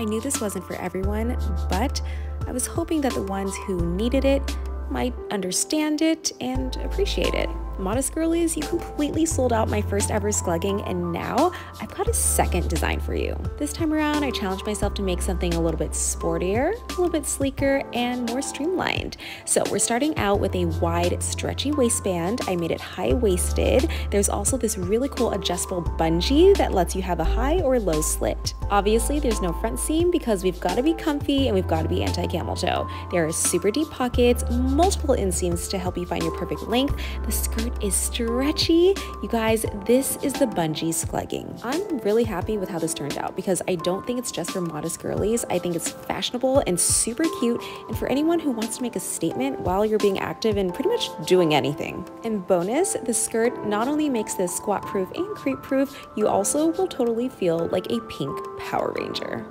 I knew this wasn't for everyone, but I was hoping that the ones who needed it might understand it and appreciate it. Modest Girlies, you completely sold out my first ever sklegging, and now I've got a second design for you. This time around, I challenged myself to make something a little bit sportier, a little bit sleeker, and more streamlined. So we're starting out with a wide, stretchy waistband. I made it high-waisted. There's also this really cool adjustable bungee that lets you have a high or low slit. Obviously, there's no front seam because we've got to be comfy and we've got to be anti-camel toe. There are super deep pockets, multiple inseams to help you find your perfect length. The skirt is stretchy. You guys, this is the bungee sklegging. I'm really happy with how this turned out because I don't think it's just for modest girlies. I think it's fashionable and super cute and for anyone who wants to make a statement while you're being active and pretty much doing anything. And bonus, the skirt not only makes this squat proof and creep proof, you also will totally feel like a pink Power Ranger.